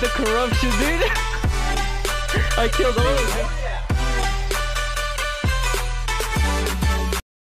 the corruption, dude. I killed all of them.